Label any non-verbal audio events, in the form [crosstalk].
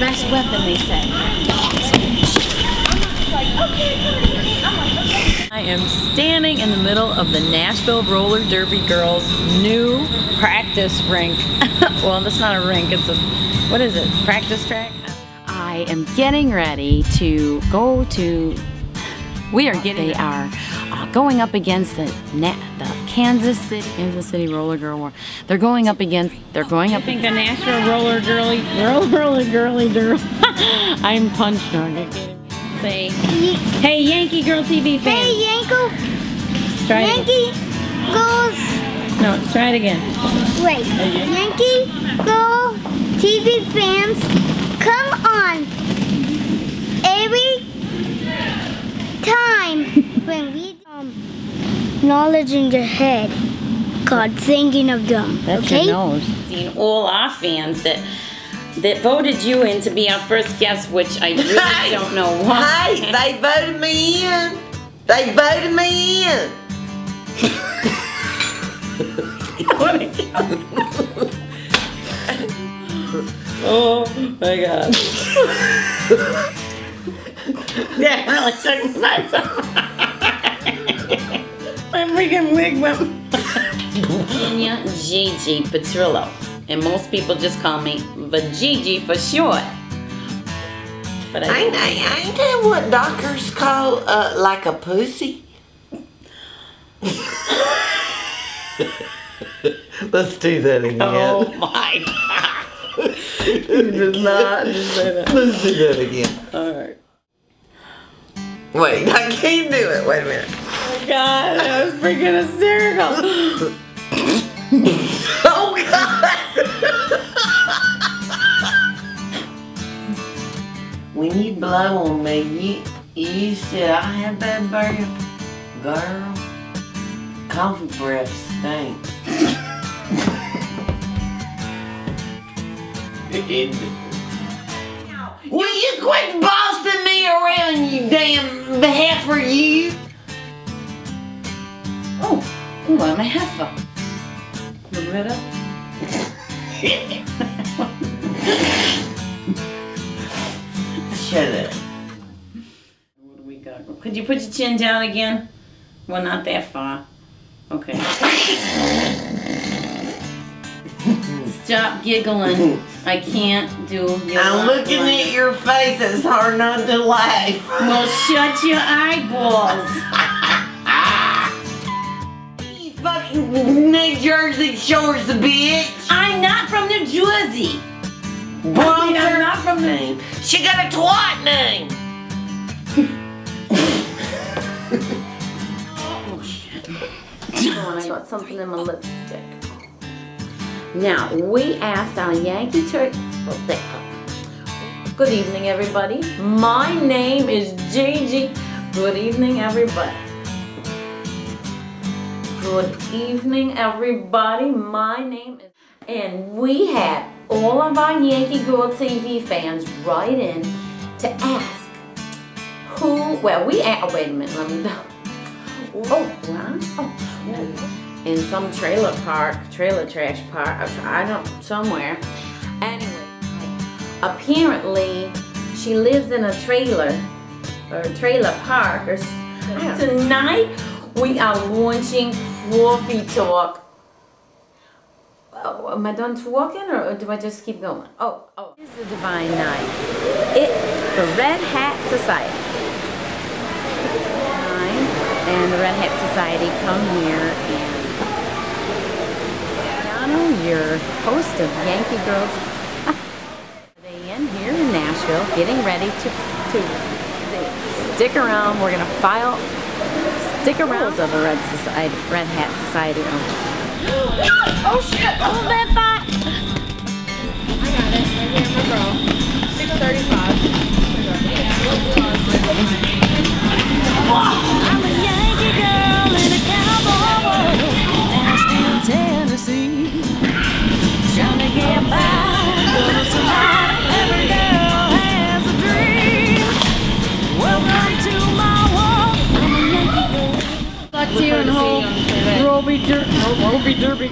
best weapon, they said. I am standing in the middle of the Nashville Roller Derby Girls new practice rink. [laughs] well, that's not a rink, it's a, what is it, practice track? I am getting ready to go to. We are getting. They are uh, going up against the the Kansas City Kansas City Roller Girl War. They're going up against. They're going up. I think the Nashville Roller Girly, Roller Roller Girly Girl. [laughs] I'm punch drunk. I can't Say, hey Yankee Girl TV fans. Hey, Yanko, Try it. Yankee goes. No, try it again. Wait, Yankee go TV fans, come on. Every time when we knowledge in your head called thinking of them. That's okay? your nose. Seen all our fans that that voted you in to be our first guest, which I really [laughs] don't know why. Hey, they voted me in. They voted me in. [laughs] oh my god. [laughs] that really took my My freaking wig went. Virginia Gigi Petrillo. And most people just call me Vajiji for short. But I Ain't, ain't, ain't that what doctors call uh, like a pussy? [laughs] Let's do that again. Oh my god. [laughs] you did not just say that. Let's do that again. Alright. Wait, I can't do it. Wait a minute. Oh god, that was freaking hysterical. Oh God! when you blow on me, you you said I have bad breath, girl. Coffee breath stinks. Will you quit bossing ooh, I'm a heifer. Loretta? Shut up. What do we got? Could you put your chin down again? Well, not that far. Okay. Stop giggling. I can't do your I'm looking line. at your face. It's hard not to laugh. Well, shut your eyeballs. [laughs] You fucking New Jersey shores, the bitch. I'm not from New Jersey. Wrong I'm her not from New name. She got a twat name. Oh, shit. I got something in my lipstick. Now, we asked our Yankee Turkey. Oh. Good evening, everybody. My name is Gigi. Good evening, everybody. Good evening, everybody. My name is. And we had all of our Yankee Girl TV fans write in to ask who. Well, we asked. Wait a minute. Let me. Know. Oh. Oh, in some trailer park, trailer trash park, I don't, somewhere. Anyway, apparently she lives in a trailer, or trailer park, or tonight we are launching Wolfie Talk. Oh, am I done talking, or do I just keep going? Oh, oh. It's a divine night. It's the Red Hat Society and the Red Hat Society come here and Piano, your host of Yankee Girls. [laughs] They in here in Nashville, getting ready to to stick around. We're gonna file stick around of the Red Society, Red Hat Society. Oh, [gasps] oh shit! Hold that. Derby.